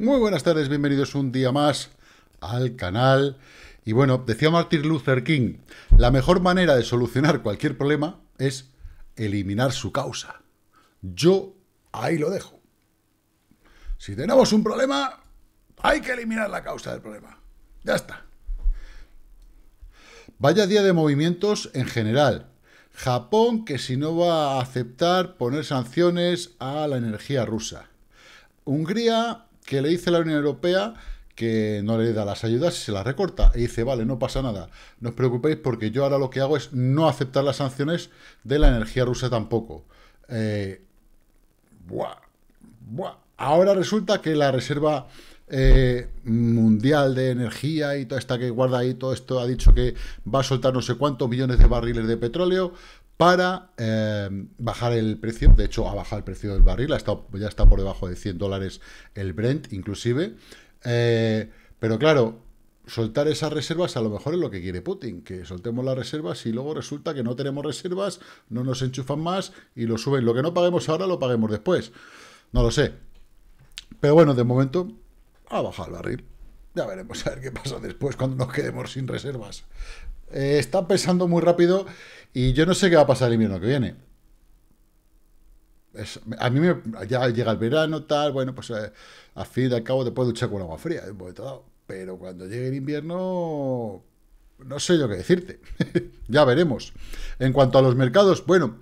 Muy buenas tardes, bienvenidos un día más al canal. Y bueno, decía Martin Luther King, la mejor manera de solucionar cualquier problema es eliminar su causa. Yo ahí lo dejo. Si tenemos un problema, hay que eliminar la causa del problema. Ya está. Vaya día de movimientos en general. Japón que si no va a aceptar poner sanciones a la energía rusa. Hungría que le dice la Unión Europea que no le da las ayudas y se las recorta. Y dice, vale, no pasa nada, no os preocupéis porque yo ahora lo que hago es no aceptar las sanciones de la energía rusa tampoco. Eh, buah, buah. Ahora resulta que la Reserva eh, Mundial de Energía y toda esta que guarda ahí todo esto ha dicho que va a soltar no sé cuántos millones de barriles de petróleo para eh, bajar el precio, de hecho ha bajado el precio del barril, ya está por debajo de 100 dólares el Brent inclusive, eh, pero claro, soltar esas reservas a lo mejor es lo que quiere Putin, que soltemos las reservas y luego resulta que no tenemos reservas, no nos enchufan más y lo suben, lo que no paguemos ahora lo paguemos después, no lo sé, pero bueno, de momento ha bajado el barril. Ya veremos a ver qué pasa después cuando nos quedemos sin reservas. Eh, está pesando muy rápido y yo no sé qué va a pasar el invierno que viene. a mí me, ya llega el verano, tal, bueno, pues eh, a fin y al cabo te puedes duchar con agua fría, dado. Pero cuando llegue el invierno, no sé yo qué decirte. ya veremos. En cuanto a los mercados, bueno,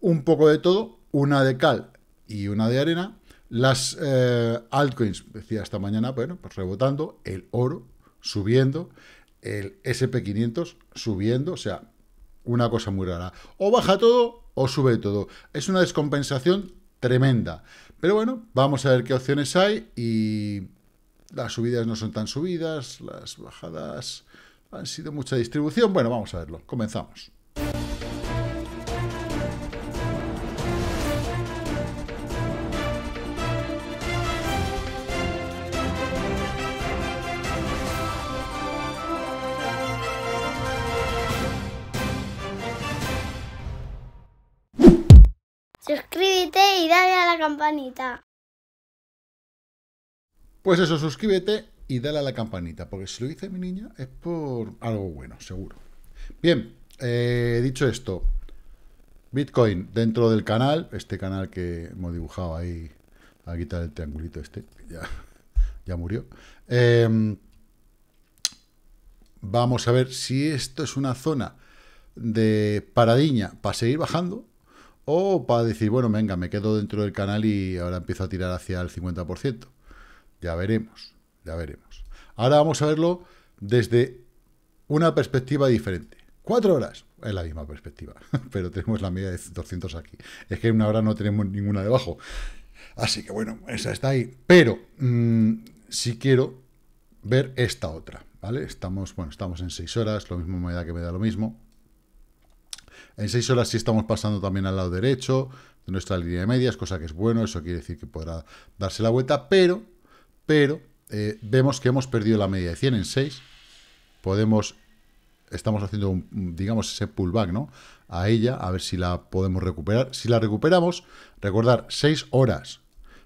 un poco de todo, una de cal y una de arena. Las eh, altcoins, decía esta mañana, bueno, pues rebotando, el oro subiendo, el SP500 subiendo, o sea, una cosa muy rara. O baja todo o sube todo. Es una descompensación tremenda. Pero bueno, vamos a ver qué opciones hay y las subidas no son tan subidas, las bajadas han sido mucha distribución. Bueno, vamos a verlo. Comenzamos. Campanita. Pues eso, suscríbete y dale a la campanita, porque si lo dice mi niña es por algo bueno, seguro. Bien, eh, dicho esto, Bitcoin dentro del canal, este canal que hemos dibujado ahí, a quitar el triangulito este, ya, ya murió. Em, vamos a ver si esto es una zona de paradiña para seguir bajando o para decir, bueno, venga, me quedo dentro del canal y ahora empiezo a tirar hacia el 50%. Ya veremos, ya veremos. Ahora vamos a verlo desde una perspectiva diferente. Cuatro horas es la misma perspectiva, pero tenemos la media de 200 aquí. Es que en una hora no tenemos ninguna debajo. Así que bueno, esa está ahí. Pero mm, si quiero ver esta otra, ¿vale? Estamos, bueno, estamos en seis horas, lo mismo me da que me da lo mismo. En 6 horas sí estamos pasando también al lado derecho de nuestra línea de medias, cosa que es bueno, eso quiere decir que podrá darse la vuelta, pero, pero eh, vemos que hemos perdido la media de 100 en 6, podemos, estamos haciendo, un, digamos, ese pullback, ¿no? A ella, a ver si la podemos recuperar. Si la recuperamos, recordar, 6 horas.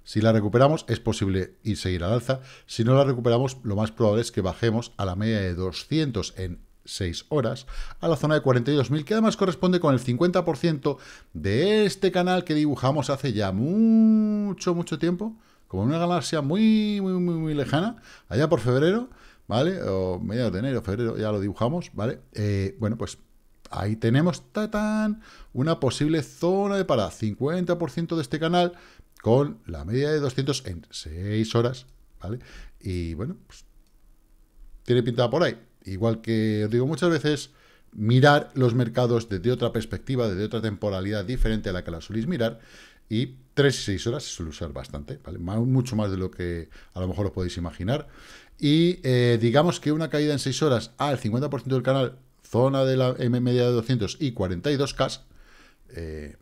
Si la recuperamos, es posible ir seguir al alza. Si no la recuperamos, lo más probable es que bajemos a la media de 200 en 6 horas, a la zona de 42.000, que además corresponde con el 50% de este canal que dibujamos hace ya mucho, mucho tiempo, como una galaxia muy, muy, muy, muy lejana, allá por febrero, ¿vale? O mediados de enero, febrero, ya lo dibujamos, ¿vale? Eh, bueno, pues ahí tenemos, tatán, una posible zona de parada, 50% de este canal, con la media de 200 en 6 horas, ¿vale? Y bueno, pues tiene pintada por ahí. Igual que os digo muchas veces, mirar los mercados desde otra perspectiva, desde otra temporalidad diferente a la que la soléis mirar, y 3 y 6 horas se suele usar bastante, ¿vale? mucho más de lo que a lo mejor os podéis imaginar. Y eh, digamos que una caída en 6 horas al 50% del canal, zona de la M media de 200 y 42K, eh,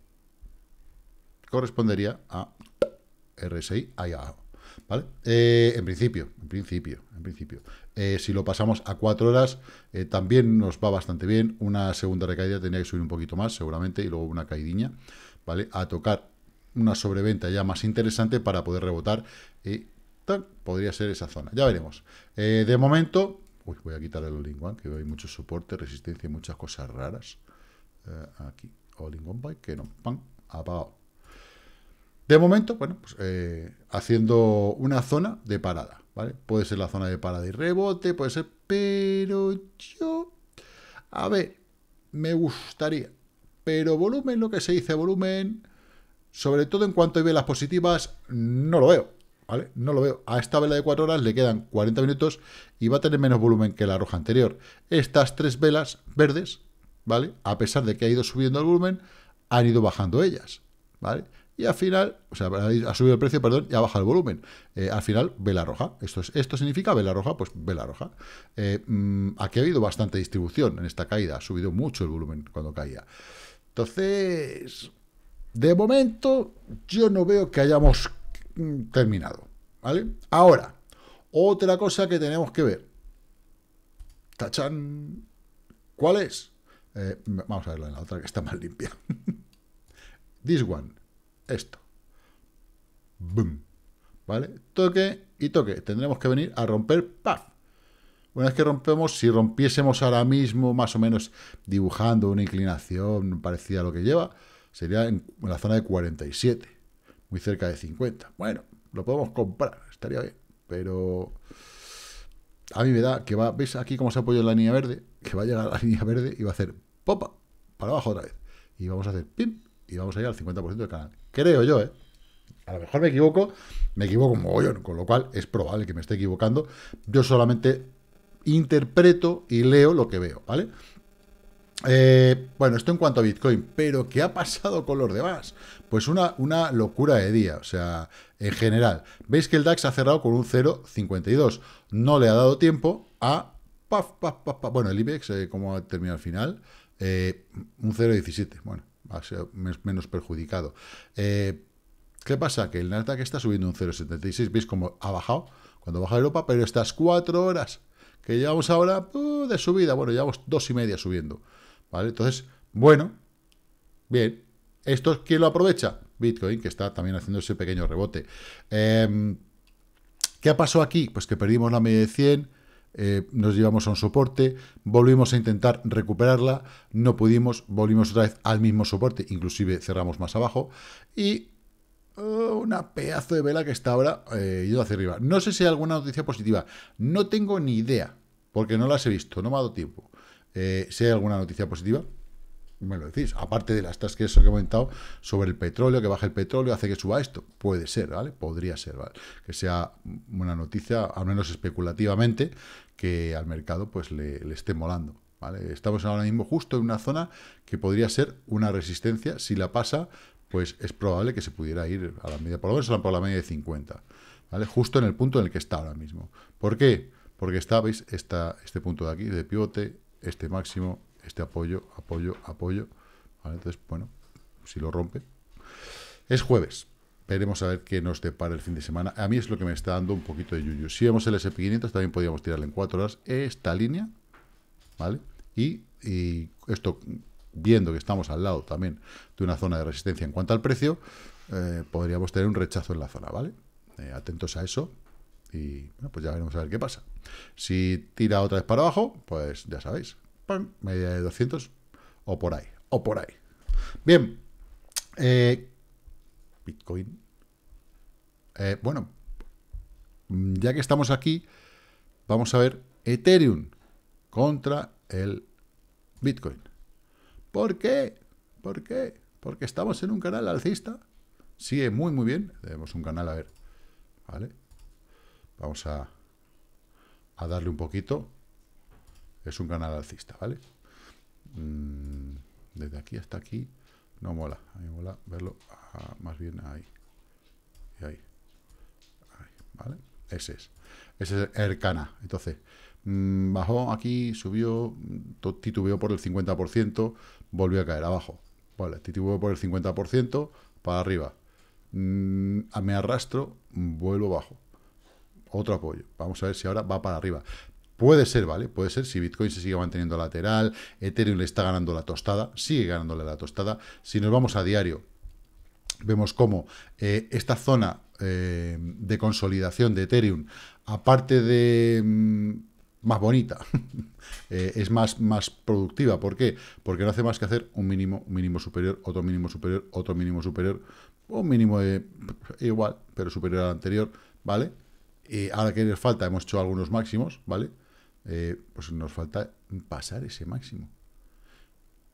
correspondería a RSI ahí abajo. ¿Vale? Eh, en principio, en principio, en principio. Eh, si lo pasamos a cuatro horas, eh, también nos va bastante bien. Una segunda recaída tendría que subir un poquito más, seguramente, y luego una caídiña, ¿vale? A tocar una sobreventa ya más interesante para poder rebotar y podría ser esa zona. Ya veremos. De momento, uy, voy a quitar el all one, que hay mucho soporte, resistencia y muchas cosas raras. Aquí, all in one buy, que no, pan, apagado. De momento, bueno, pues eh, haciendo una zona de parada, ¿vale? Puede ser la zona de parada y rebote, puede ser, pero yo, a ver, me gustaría, pero volumen, lo que se dice volumen, sobre todo en cuanto a velas positivas, no lo veo, ¿vale? No lo veo. A esta vela de 4 horas le quedan 40 minutos y va a tener menos volumen que la roja anterior. Estas tres velas verdes, ¿vale? A pesar de que ha ido subiendo el volumen, han ido bajando ellas, ¿vale? Y al final, o sea, ha subido el precio, perdón, y ha bajado el volumen. Eh, al final, vela roja. Esto, es, esto significa vela roja, pues vela roja. Eh, mm, aquí ha habido bastante distribución en esta caída, ha subido mucho el volumen cuando caía. Entonces, de momento, yo no veo que hayamos mm, terminado. ¿Vale? Ahora, otra cosa que tenemos que ver. Tachan. ¿Cuál es? Eh, vamos a verla en la otra que está más limpia. This one esto. Boom. ¿Vale? Toque y toque. Tendremos que venir a romper, ¡paf! Una vez que rompemos, si rompiésemos ahora mismo, más o menos dibujando una inclinación parecida a lo que lleva, sería en, la zona de 47, muy cerca de 50. Bueno, lo podemos comprar, estaría bien, pero a mí me da que va, ¿veis aquí cómo se apoya en la línea verde? Que va a llegar a la línea verde y va a hacer popa, para abajo otra vez. Y vamos a hacer pim, y vamos a ir al 50% del canal. Creo yo, ¿eh? A lo mejor me equivoco, me equivoco como mogollón, con lo cual es probable que me esté equivocando. Yo solamente interpreto y leo lo que veo, ¿vale? Eh, bueno, esto en cuanto a Bitcoin, pero ¿qué ha pasado con los demás? Pues una, una locura de día, o sea, en general. Veis que el DAX ha cerrado con un 0,52. No le ha dado tiempo a... Paf, paf, paf, Bueno, el IBEX, eh, como ha terminado al final, eh, un 0,17. Bueno, va a ser menos perjudicado. Eh, ¿Qué pasa? Que el Nasdaq está subiendo un 0,76. ¿Veis cómo ha bajado? Cuando baja Europa, pero estas cuatro horas que llevamos ahora uh, de subida, bueno, llevamos dos y media subiendo. ¿Vale? Entonces, bueno, bien. ¿Esto quién lo aprovecha? Bitcoin, que está también haciendo ese pequeño rebote. Eh, ¿Qué pasó aquí? Pues que perdimos la media de 100, eh, nos llevamos a un soporte, volvimos a intentar recuperarla, no pudimos, volvimos otra vez al mismo soporte, inclusive cerramos más abajo, y oh, una pedazo de vela que está ahora eh, yendo hacia arriba. No sé si hay alguna noticia positiva, no tengo ni idea, porque no las he visto, no me ha dado tiempo. Eh, si hay alguna noticia positiva, me lo decís. Aparte de las tasas que he comentado sobre el petróleo, que baja el petróleo, hace que suba esto. Puede ser, ¿vale? Podría ser, ¿vale? Que sea una noticia, al menos especulativamente, que al mercado pues le, esté molando. ¿vale? Estamos ahora mismo justo en una zona que podría ser una resistencia. Si la pasa, pues es probable que se pudiera ir a la media, por lo menos por la media de 50. ¿vale? Justo en el punto en el que está ahora mismo. ¿Por qué? Porque está, ¿veis? este punto de aquí, de pivote, este máximo, este apoyo, apoyo, apoyo. Entonces, bueno, si lo rompe. Es jueves. Veremos a ver qué nos depara el fin de semana. A mí es lo que me está dando un poquito de yuyu. Si vemos el SP500, también podríamos tirarle en 4 horas esta línea, ¿vale? Y, esto, viendo que estamos al lado también de una zona de resistencia en cuanto al precio, eh, podríamos tener un rechazo en la zona, ¿vale? Eh, atentos a eso y, bueno, pues ya veremos a ver qué pasa. Si tira otra vez para abajo, pues ya sabéis, media de 200 o por ahí, o por ahí. Bien, eh, Bitcoin. Eh, bueno, ya que estamos aquí, vamos a ver Ethereum contra el Bitcoin. ¿Por qué? ¿Por qué? Porque estamos en un canal alcista. Sigue muy, muy bien. Tenemos un canal, a ver. ¿Vale? Vamos a, a darle un poquito. Es un canal alcista, ¿vale? Mm, desde aquí hasta aquí no mola. A mola verlo ah, más bien ahí. Y ahí. ¿Vale? Ese es. Ese es Ercana. Entonces, mm, bajó aquí, subió, titubeó por el 50%, volvió a caer abajo. Vale, titubeó por el 50%, para arriba. Mm, me arrastro, vuelvo bajo. Otro apoyo. Vamos a ver si ahora va para arriba. Puede ser, ¿vale? Puede ser si Bitcoin se sigue manteniendo lateral, Ethereum le está ganando la tostada, sigue ganándole la tostada. Si nos vamos a diario, vemos cómo eh, esta zona eh, de consolidación de Ethereum, aparte de mm, más bonita, eh, es más, más productiva. ¿Por qué? Porque no hace más que hacer un mínimo, un mínimo superior, otro mínimo superior, otro mínimo superior, un mínimo de, igual, pero superior al anterior, ¿vale? Y ahora que nos falta, hemos hecho algunos máximos, ¿vale? Eh, pues nos falta pasar ese máximo.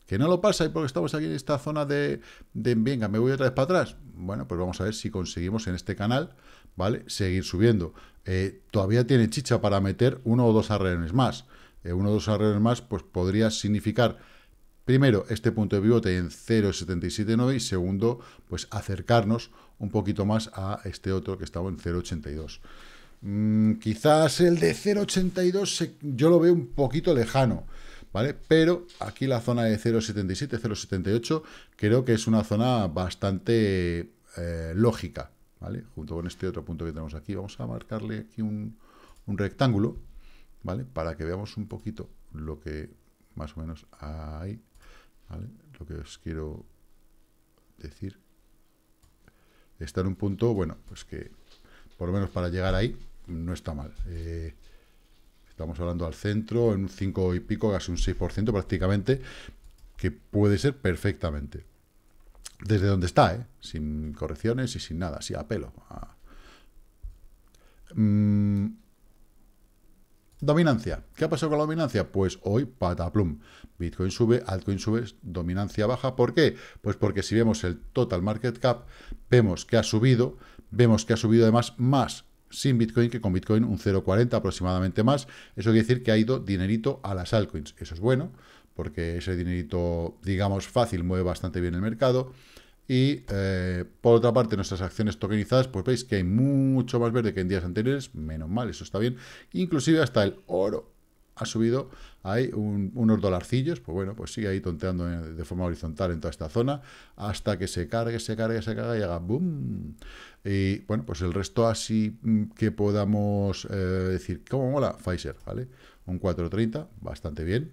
¿Que no lo pasa y porque estamos aquí en esta zona de, de, venga, me voy otra vez para atrás? Bueno, pues vamos a ver si conseguimos en este canal, ¿vale? Seguir subiendo. Eh, todavía tiene chicha para meter uno o dos arreones más. Eh, uno o dos arreones más, pues podría significar, primero, este punto de pivote en 0,779 y segundo, pues acercarnos un poquito más a este otro que estaba en 0,82. Mm, quizás el de 0,82 yo lo veo un poquito lejano. ¿vale? Pero aquí la zona de 0,77, 0,78 creo que es una zona bastante eh, lógica, ¿vale? Junto con este otro punto que tenemos aquí, vamos a marcarle aquí un, rectángulo, ¿vale? Para que veamos un poquito lo que más o menos hay, ¿vale? Lo que os quiero decir. Está en un punto, bueno, pues que por lo menos para llegar ahí no está mal. Eh, Estamos hablando al centro, en un 5 y pico, casi un 6% prácticamente, que puede ser perfectamente. Desde donde está, ¿eh? sin correcciones y sin nada, así a pelo. Mm. Dominancia. ¿Qué ha pasado con la dominancia? Pues hoy pataplum. Bitcoin sube, altcoin sube, dominancia baja. ¿Por qué? Pues porque si vemos el total market cap, vemos que ha subido, vemos que ha subido además más sin Bitcoin que con Bitcoin un 0,40 aproximadamente más. Eso quiere decir que ha ido dinerito a las altcoins. Eso es bueno, porque ese dinerito, digamos, fácil mueve bastante bien el mercado. Y eh, por otra parte, nuestras acciones tokenizadas, pues veis que hay mucho más verde que en días anteriores, menos mal, eso está bien. Inclusive hasta el oro ha subido, hay unos dolarcillos, pues bueno, pues sigue ahí tonteando de forma horizontal en toda esta zona, hasta que se cargue, se cargue, se cargue y haga boom. Y bueno, pues el resto así mm, que podamos eh, decir, ¿cómo mola? Pfizer, ¿vale? Un 430, bastante bien.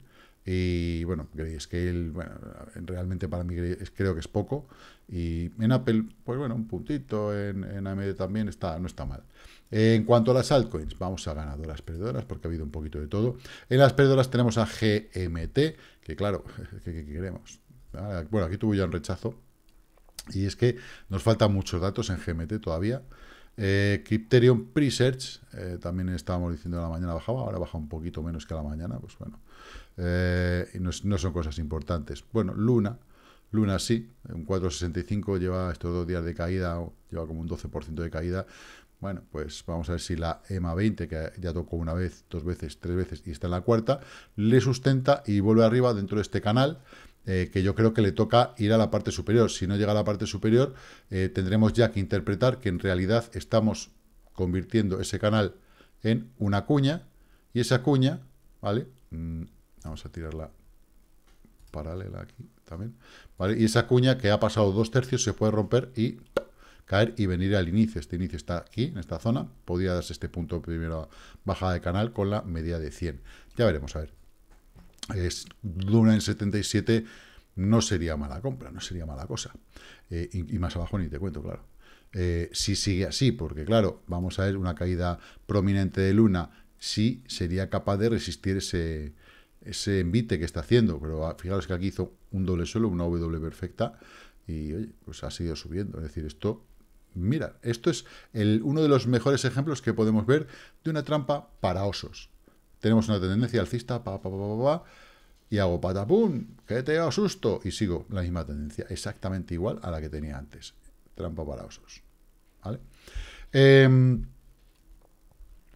Y bueno, Grayscale, bueno, realmente para mí creo que es poco. Y en Apple, pues bueno, un puntito, en, en AMD también está, no está mal. En cuanto a las altcoins, vamos a ganadoras, perdedoras, porque ha habido un poquito de todo. En las perdedoras tenemos a GMT, que claro, ¿qué, queremos? Ah, bueno, aquí tuvo ya un rechazo, y es que nos faltan muchos datos en GMT todavía. Eh, Crypterium Presearch, eh, también estábamos diciendo que la mañana bajaba, ahora baja un poquito menos que a la mañana, pues bueno, eh, no, son cosas importantes. Bueno, Luna, Luna sí, un 4.65 lleva estos dos días de caída, lleva como un 12% de caída. Bueno, pues vamos a ver si la EMA 20, que ya tocó una vez, dos veces, tres veces y está en la cuarta, le sustenta y vuelve arriba dentro de este canal. Eh, que yo creo que le toca ir a la parte superior. Si no llega a la parte superior, eh, tendremos ya que interpretar que en realidad estamos convirtiendo ese canal en una cuña, y esa cuña, ¿vale? Mm, vamos a tirarla paralela aquí también, ¿vale? Y esa cuña que ha pasado dos tercios se puede romper y caer y venir al inicio. Este inicio está aquí, en esta zona. Podría darse este punto primero bajada de canal con la media de 100. Ya veremos, a ver es Luna en 77 no sería mala compra, no sería mala cosa. Eh, y, más abajo ni te cuento, claro. Eh, si sigue así, porque claro, vamos a ver una caída prominente de Luna, sí sería capaz de resistir ese, ese envite que está haciendo, pero ah, fijaros que aquí hizo un doble suelo, una W perfecta, y oye, pues ha seguido subiendo. Es decir, esto, mira, esto es el, uno de los mejores ejemplos que podemos ver de una trampa para osos tenemos una tendencia alcista, pa, pa, pa, pa, y hago patapum, que te asusto, y sigo la misma tendencia, exactamente igual a la que tenía antes. Trampa para osos. ¿Vale? Em,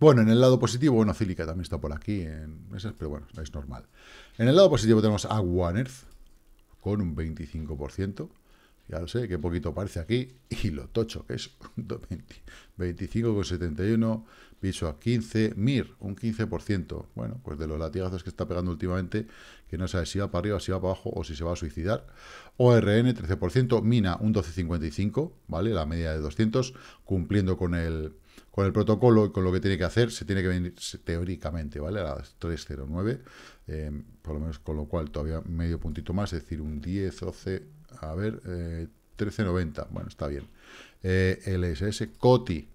bueno, en el lado positivo, bueno, Cílica también está por aquí, en esas, pero bueno, es normal. En el lado positivo tenemos a One con un 25%. Ya lo sé, qué poquito parece aquí. Y lo tocho que es 25,71. Piso a 15, MIR, un 15%. Bueno, pues de los latigazos que está pegando últimamente, que no sabe si va para arriba, si va para abajo o si se va a suicidar. ORN, 13%. Mina, un 12,55, ¿vale? La media de 200, cumpliendo con el, con el protocolo y con lo que tiene que hacer. Se tiene que venir teóricamente, ¿vale? A las 309, eh, por lo menos con lo cual todavía medio puntito más, es decir, un 10, 12, a ver, eh, 13.90. Bueno, está bien. Eh, LSS, Coti.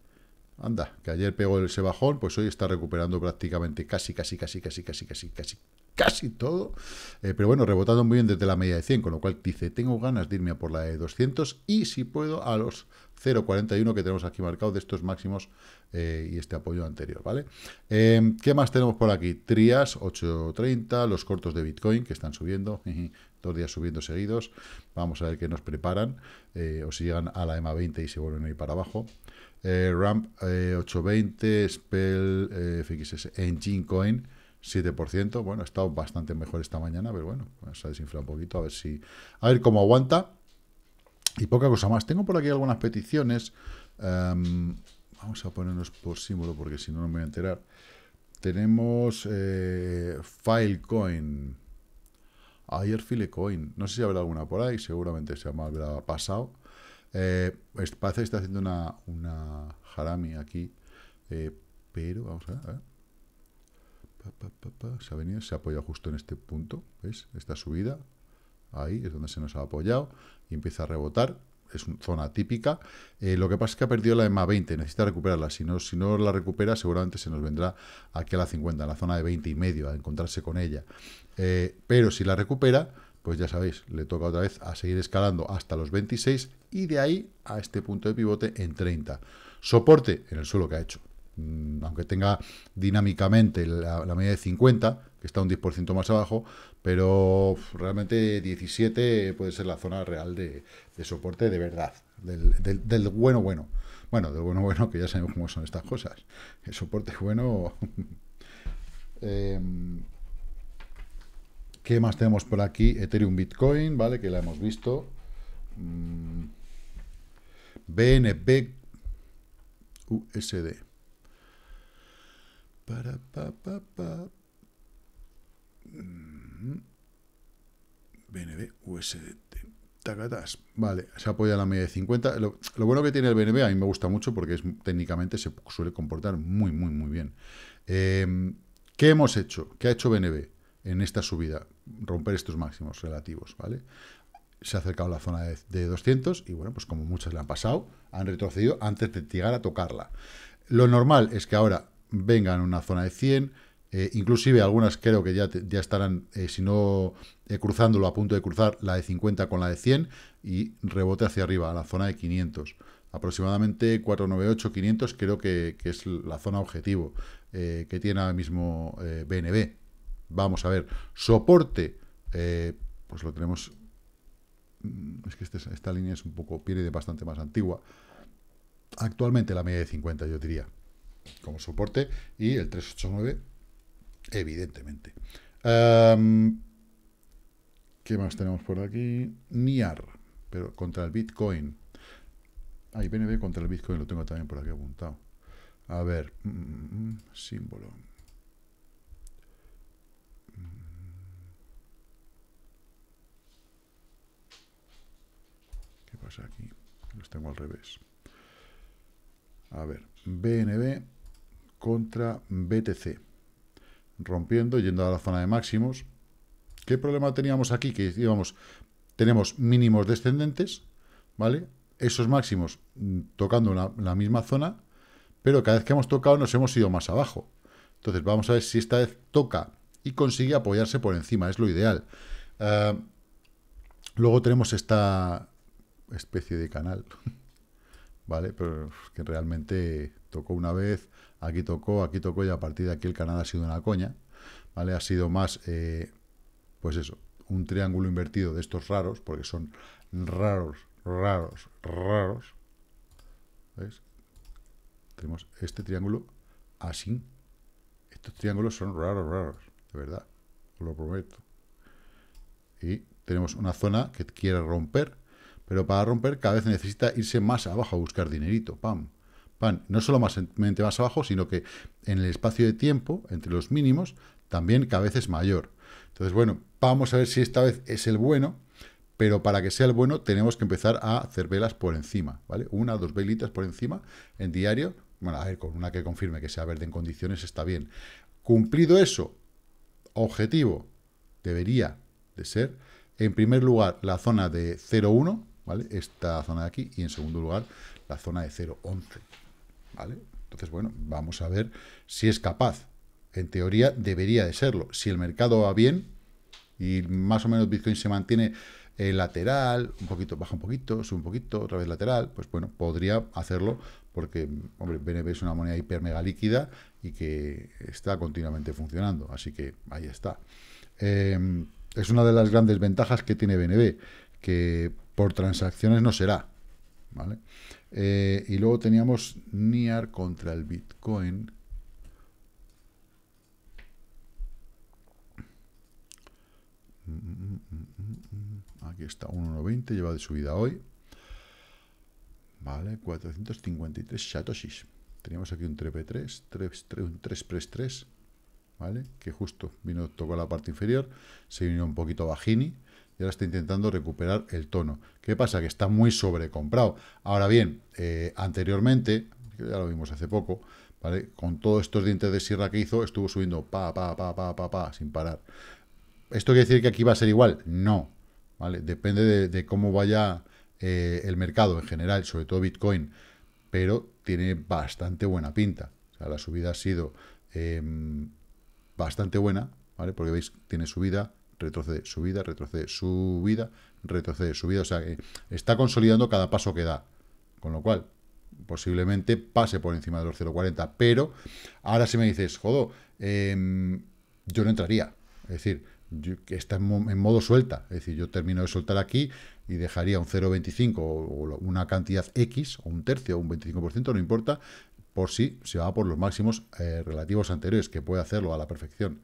Anda, que ayer pegó ese bajón, pues hoy está recuperando prácticamente casi, casi, casi, casi, casi, casi, casi, casi todo. Eh, pero bueno, rebotando muy bien desde la media de 100, con lo cual dice, tengo ganas de irme a por la de 200 y si puedo a los 0.41 que tenemos aquí marcado de estos máximos eh, y este apoyo anterior, ¿vale? ¿Qué más tenemos por aquí? Trias, 8.30, los cortos de Bitcoin que están subiendo, dos días subiendo seguidos. Vamos a ver qué nos preparan, o si llegan a la EMA 20 y se vuelven a ir para abajo. Eh, Ramp 820, eh, Spell, eh, FXS, Engine Coin 7%. Bueno, ha estado bastante mejor esta mañana, pero bueno, se ha desinflado un poquito, a ver si... A ver cómo aguanta. Y poca cosa más. Tengo por aquí algunas peticiones. Em, vamos a ponernos por símbolo porque si no, no me voy a enterar. Tenemos Filecoin. Ayer Filecoin. No sé si habrá alguna por ahí, seguramente se me habrá pasado. Eh, parece está haciendo una, una harami aquí, eh, pero vamos a ver. Se ha venido, se ha apoyado justo en este punto, ¿ves? Esta subida, ahí es donde se nos ha apoyado y empieza a rebotar. Es una zona típica. Eh, lo que pasa es que ha perdido la EMA 20, necesita recuperarla. Si no, si no la recupera, seguramente se nos vendrá aquí a la 50, en la zona de 20 y medio, a encontrarse con ella. Eh, pero si la recupera, pues ya sabéis, le toca otra vez a seguir escalando hasta los 26 y de ahí a este punto de pivote en 30. Soporte en el suelo que ha hecho. Mm, aunque tenga dinámicamente la, media de 50, que está un 10% más abajo, pero realmente 17 puede ser la zona real de, soporte de verdad, del, bueno bueno. Bueno, del bueno bueno, que ya sabemos cómo son estas cosas. El soporte bueno... Em, ¿Qué más tenemos por aquí? Ethereum Bitcoin, ¿vale? Que la hemos visto. BNB USD. Para, pa, pa, pa. BNB USD. Tacatas. Vale, se apoya la media de 50. Lo, bueno que tiene el BNB, a mí me gusta mucho porque es, técnicamente se suele comportar muy, muy, muy bien. Eh, ¿Qué hemos hecho? ¿Qué ha hecho BNB en esta subida? romper estos máximos relativos, ¿vale? Se ha acercado a la zona de, 200 y, bueno, pues como muchas le han pasado, han retrocedido antes de llegar a tocarla. Lo normal es que ahora vengan a una zona de 100, eh, inclusive algunas creo que ya, ya estarán, eh, si no eh, cruzándolo, a punto de cruzar la de 50 con la de 100 y rebote hacia arriba, a la zona de 500. Aproximadamente 498, 500 creo que, que es la zona objetivo que tiene ahora mismo BNB. Vamos a ver, soporte, pues lo tenemos, mm, es que este esta línea es un poco, de bastante más antigua. Actualmente la media de 50, yo diría, como soporte, y el 389, evidentemente. Em, ¿Qué más tenemos por aquí? NIAR, pero contra el Bitcoin. Hay BNB contra el Bitcoin, lo tengo también por aquí apuntado. A ver, mm, mm, símbolo. aquí? Los tengo al revés. A ver, BNB contra BTC. Rompiendo, yendo a la zona de máximos. ¿Qué problema teníamos aquí? Que digamos, tenemos mínimos descendentes, ¿vale? Esos máximos mm, tocando la, misma zona, pero cada vez que hemos tocado nos hemos ido más abajo. Entonces vamos a ver si esta vez toca y consigue apoyarse por encima, es lo ideal. Ah, luego tenemos esta, especie de canal, ¿vale? Pero que realmente tocó una vez, aquí tocó, aquí tocó y a partir de aquí el canal ha sido una coña, ¿vale? Ha sido más, eh, pues eso, un triángulo invertido de estos raros, porque son raros, raros, raros, ¿ves? Tenemos este triángulo así. Estos triángulos son raros, raros, de verdad, os lo prometo. Y tenemos una zona que quiere romper pero para romper cada vez necesita irse más abajo a buscar dinerito, pam, pam. No solo más, más abajo, sino que en el espacio de tiempo, entre los mínimos, también cada vez es mayor. Entonces, bueno, vamos a ver si esta vez es el bueno, pero para que sea el bueno tenemos que empezar a hacer velas por encima, ¿vale? Una o dos velitas por encima en diario. Bueno, a ver, con una que confirme que sea verde en condiciones está bien. Cumplido eso, objetivo debería de ser, en primer lugar, la zona de 0,1, ¿vale? Esta zona de aquí, y en segundo lugar, la zona de 0.11, ¿vale? Entonces, bueno, vamos a ver si es capaz. En teoría debería de serlo. Si el mercado va bien y más o menos Bitcoin se mantiene eh, lateral, un poquito, baja un poquito, sube un poquito, otra vez lateral, pues bueno, podría hacerlo porque, hombre, BNB es una moneda hiper mega líquida y que está continuamente funcionando. Así que ahí está. Em, es una de las grandes ventajas que tiene BNB, que por transacciones no será. ¿vale? Eh, y luego teníamos NIAR contra el Bitcoin. Aquí está, 1.90, lleva de subida hoy. Vale, 453 satoshis. Teníamos aquí un trepe 3, 3, 3 un 3 press 3, ¿vale? Que justo vino, tocó la parte inferior, se vino un poquito bajini, y ahora está intentando recuperar el tono. ¿Qué pasa? Que está muy sobrecomprado. Ahora bien, eh, anteriormente, ya lo vimos hace poco, ¿vale? Con todos estos dientes de sierra que hizo, estuvo subiendo pa, pa, pa, pa, pa, pa, sin parar. ¿Esto quiere decir que aquí va a ser igual? No, ¿vale? Depende de, cómo vaya eh, el mercado en general, sobre todo Bitcoin, pero tiene bastante buena pinta. O sea, la subida ha sido em, bastante buena, ¿vale? Porque veis, tiene subida, retrocede, subida, retrocede, subida, retrocede, subida. O sea, que está consolidando cada paso que da. Con lo cual, posiblemente pase por encima de los 0,40. Pero ahora si me dices, jodo, em, yo no entraría. Es decir, que está en, modo suelta. Es decir, yo termino de soltar aquí y dejaría un 0,25 o una cantidad X, o un tercio, o un 25%, no importa, por si se va por los máximos eh, relativos anteriores, que puede hacerlo a la perfección.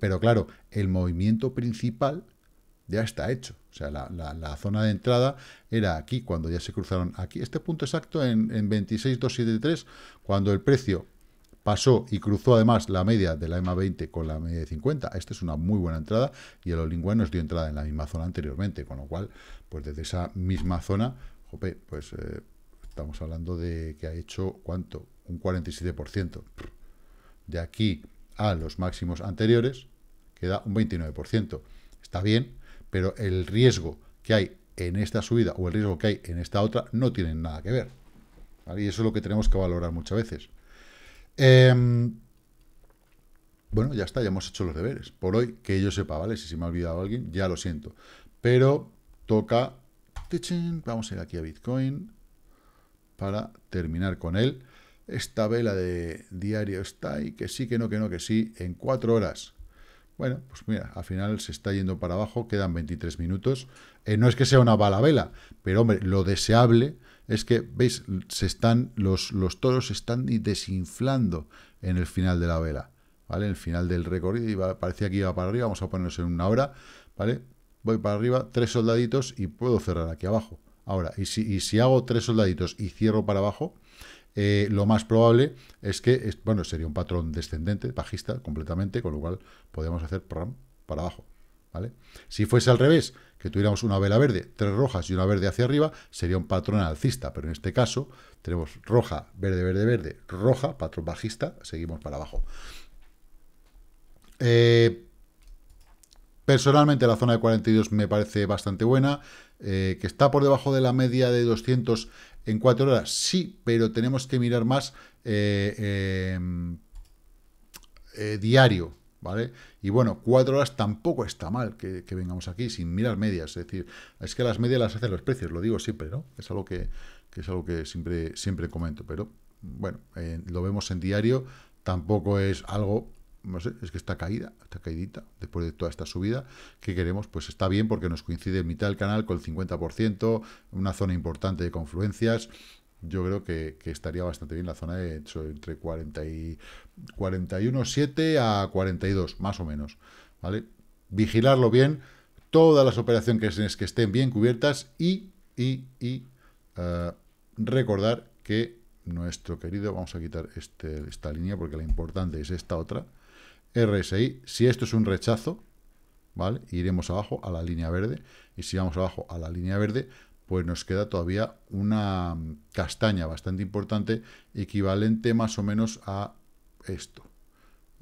Pero claro, el movimiento principal ya está hecho. O sea, la, zona de entrada era aquí, cuando ya se cruzaron aquí, este punto exacto en, en 26.273, cuando el precio pasó y cruzó además la media de la EMA 20 con la media de 50. Esta es una muy buena entrada y el all nos dio entrada en la misma zona anteriormente, con lo cual, pues desde esa misma zona, jope, pues eh, estamos hablando de que ha hecho, ¿cuánto? Un 47%. De aquí a los máximos anteriores, queda un 29%. Está bien, pero el riesgo que hay en esta subida o el riesgo que hay en esta otra no tienen nada que ver. Y eso es lo que tenemos que valorar muchas veces. Em, bueno, ya está, ya hemos hecho los deberes. Por hoy, que yo sepa, ¿vale? Si se me ha olvidado alguien, ya lo siento. Pero toca... Vamos a ir aquí a Bitcoin para terminar con él esta vela de diario está ahí, que sí, que no, que no, que sí, en cuatro horas. Bueno, pues mira, al final se está yendo para abajo, quedan 23 minutos. Eh, no es que sea una bala vela, pero hombre, lo deseable es que, veis, se están, los, los toros se están desinflando en el final de la vela, ¿vale? En el final del recorrido, y parecía que iba para arriba, vamos a ponernos en una hora, ¿vale? Voy para arriba, tres soldaditos y puedo cerrar aquí abajo. Ahora, y si, y si hago tres soldaditos y cierro para abajo, eh, lo más probable es que, bueno, sería un patrón descendente, bajista completamente, con lo cual podemos hacer para abajo, ¿vale? Si fuese al revés, que tuviéramos una vela verde, tres rojas y una verde hacia arriba, sería un patrón alcista, pero en este caso tenemos roja, verde, verde, verde, roja, patrón bajista, seguimos para abajo. Eh, personalmente la zona de 42 me parece bastante buena, eh, que está por debajo de la media de 200 en cuatro horas, sí, pero tenemos que mirar más eh, em, eh, diario, ¿vale? Y bueno, cuatro horas tampoco está mal que, vengamos aquí sin mirar medias, es decir, es que las medias las hacen los precios, lo digo siempre, ¿no? Es algo que, es algo que siempre, siempre comento, pero bueno, lo vemos en diario, tampoco es algo no sé, es que está caída, está caídita, después de toda esta subida, ¿qué queremos? Pues está bien porque nos coincide en mitad del canal con el 50%, una zona importante de confluencias, yo creo que, estaría bastante bien la zona de entre 40 y 41.7 a 42, más o menos, ¿vale? Vigilarlo bien, todas las operaciones que estén bien cubiertas y, y, y eh, recordar que nuestro querido, vamos a quitar este, esta línea porque la importante es esta otra, RSI, si esto es un rechazo, ¿vale? Iremos abajo a la línea verde, y si vamos abajo a la línea verde, pues nos queda todavía una castaña bastante importante, equivalente más o menos a esto.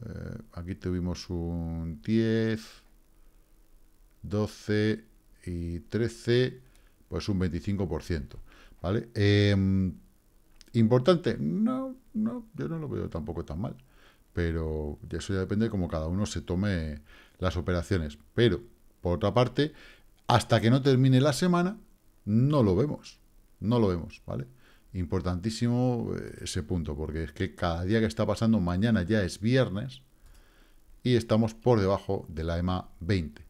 Eh, aquí tuvimos un 10, 12 y 13, pues un 25%, ¿vale? Em, ¿Importante? No, no, yo no lo veo tampoco tan mal, pero eso ya depende de cómo cada uno se tome las operaciones. Pero, por otra parte, hasta que no termine la semana, no lo vemos, no lo vemos, ¿vale? Importantísimo eh, ese punto, porque es que cada día que está pasando, mañana ya es viernes, y estamos por debajo de la EMA 20.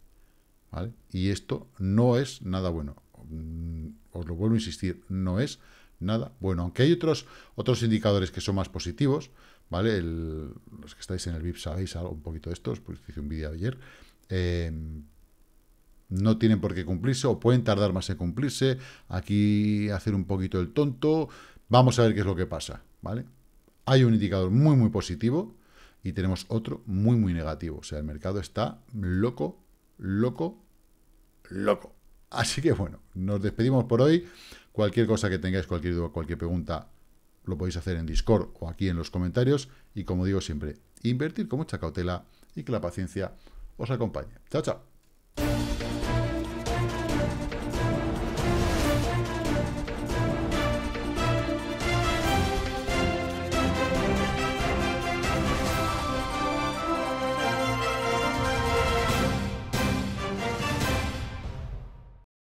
¿vale? Y esto no es nada bueno. Mm, os lo vuelvo a insistir, no es nada bueno. Aunque hay otros, otros indicadores que son más positivos, ¿vale? los que estáis en el VIP sabéis algo un poquito de estos, pues hice un vídeo ayer. Em, no tienen por qué cumplirse o pueden tardar más en cumplirse. Aquí hacer un poquito el tonto. Vamos a ver qué es lo que pasa, ¿vale? Hay un indicador muy, muy positivo, y tenemos otro muy, muy negativo. O sea, el mercado está loco, loco, loco. Así que bueno, nos despedimos por hoy. Cualquier cosa que tengáis, cualquier duda, cualquier pregunta, lo podéis hacer en Discord o aquí en los comentarios. Y como digo siempre, invertir con mucha cautela y que la paciencia os acompañe. Chao, chao.